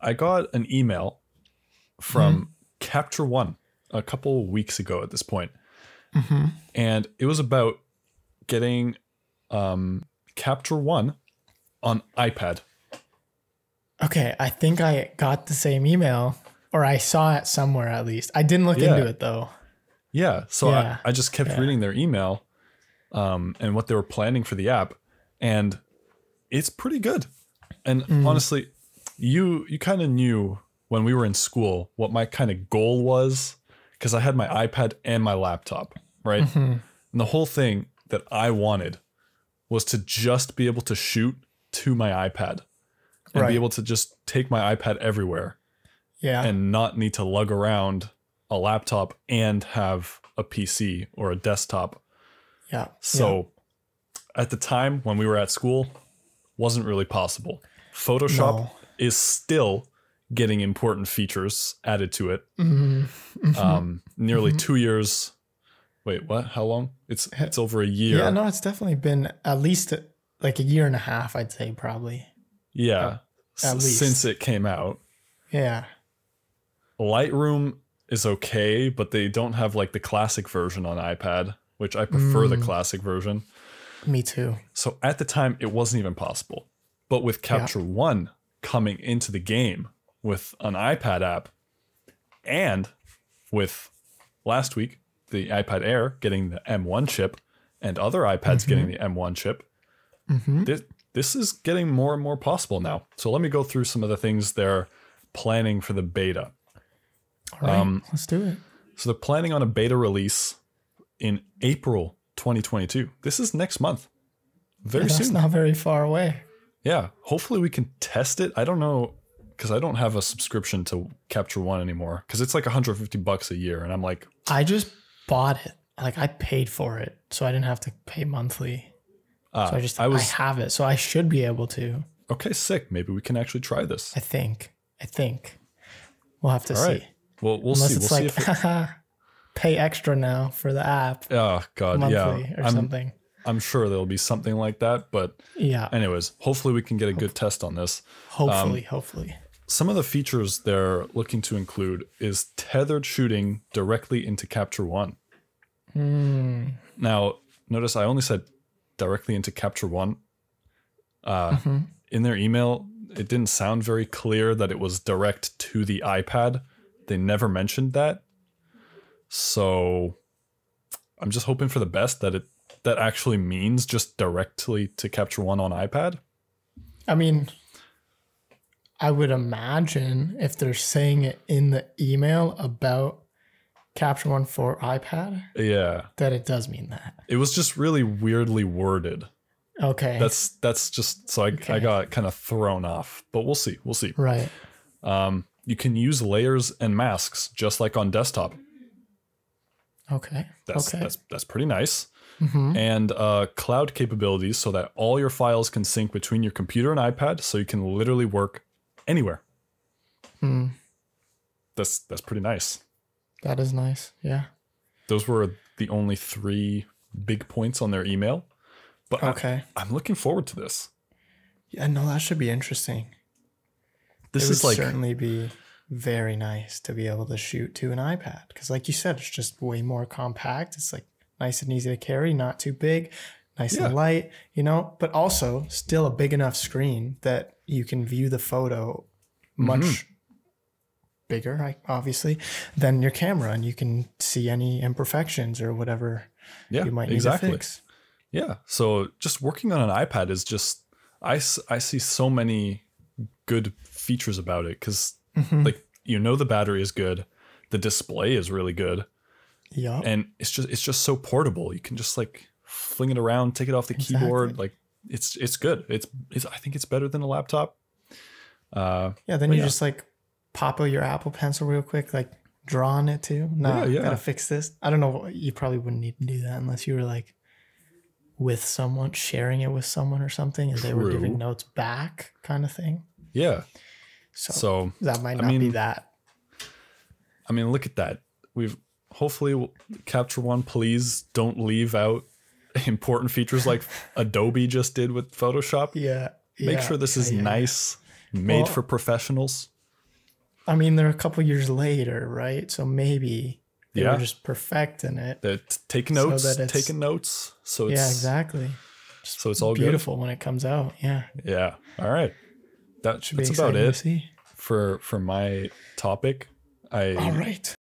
I got an email from Capture One a couple weeks ago at this point, Mm-hmm. and it was about getting um, Capture One on iPad. Okay, I think I got the same email, or I saw it somewhere at least. I didn't look Yeah. into it though. Yeah. So Yeah. I, I just kept Yeah. reading their email um, and what they were planning for the app. And it's pretty good. And Mm. honestly, you you kind of knew when we were in school what my kind of goal was because I had my iPad and my laptop, right? Mhm. And the whole thing that I wanted was to just be able to shoot to my iPad and Right. be able to just take my iPad everywhere Yeah. and not need to lug around a laptop and have a PC or a desktop. yeah. So at the time when we were at school, wasn't really possible. Photoshop No. Is still getting important features added to it. Yeah. Mhm. Mhm. Um, nearly Mhm. two years. Wait, what? How long? It's it's over a year. Yeah, no, it's definitely been at least uh, like a year and a half, I'd say, probably. Yeah, At least. since it came out. Yeah. Lightroom is okay, but they don't have like the classic version on iPad, which I prefer the Mm. classic version. Me too. So at the time, it wasn't even possible. But with Capture One coming into the game with an iPad app, and with last week the iPad Air getting the M1 chip, and other iPads getting the M1 chip, hmm this this is getting more and more possible now. So let me go through some of the things they're planning for the beta. All right, Um, let's do it. So they're planning on a beta release in April 2022. This is next month. Very Yeah, that's soon. not very far away. Yeah, hopefully we can test it. I don't know because I don't have a subscription to Capture One anymore because it's like 150 bucks a year, and I'm like, I just bought it. Like I paid for it, so I didn't have to pay monthly. uh, So I just I I, have it, so I should be able to. okay, sick. Maybe we can actually try this. I think. I think. We'll have to All see. right. Well, we'll Unless see. it's We'll like see if. It, pay extra now for the app oh God, monthly yeah. or I'm something. I'm sure there'll be something like that. But Yeah. anyways, hopefully we can get a good test on this. Hopefully, um, hopefully. Some of the features they're looking to include is tethered shooting directly into Capture One. Hmm. Now, notice I only said directly into Capture One. Uh, Mhm. in their email, it didn't sound very clear that it was direct to the iPad. They never mentioned that. So I'm just hoping for the best that it that actually means just directly to Capture One on iPad. I mean, I would imagine if they're saying it in the email about Capture One for iPad, Yeah. that it does mean that. It was just really weirdly worded. Okay. That's that's just so I, I got kind of thrown off. But we'll see. We'll see. right. Um, you can use layers and masks just like on desktop. Okay. That's okay. that's that's pretty nice. hmm And uh, cloud capabilities so that all your files can sync between your computer and iPad, so you can literally work anywhere. Hmm. That's that's pretty nice. That is nice. Yeah. Those were the only three big points on their email. But I- Okay. I'm looking forward to this. Yeah. No, that should be interesting. This it is like certainly be very nice to be able to shoot to an iPad because, like you said, it's just way more compact. It's like nice and easy to carry, not too big, nice Yeah. and light, you know, but also still a big enough screen that you can view the photo much Mhm. bigger, like, obviously, than your camera, and you can see any imperfections or whatever yeah, you might need exactly. to fix. Yeah. So just working on an iPad is just I, I see so many good features about it cuz Mhm. like you know the battery is good, the display is really good, Yup. and it's just it's just so portable. You can just like fling it around, take it off the keyboard, like it's it's good. It's, it's I think it's better than a laptop. Uh Yeah, then you yeah. just like pop out your Apple Pencil real quick, like draw on it too. No, Yeah, yeah. gotta fix this. I don't know. You probably wouldn't need to do that unless you were like with someone, sharing it with someone or something, and they were giving notes back, kind of thing. yeah. So, so that might not I mean, be that. I mean, look at that. We've hopefully we'll capture one. Please don't leave out important features like Adobe just did with Photoshop. Yeah. Make yeah, sure this yeah, is yeah, nice, made well, for professionals. I mean, they're a couple years later, right? So maybe they yeah. were just perfecting it. That take notes, so that taking notes. So yeah, exactly. So it's all beautiful good. when it comes out. Yeah. Yeah. All right that should be That's about it for for my topic. I all right.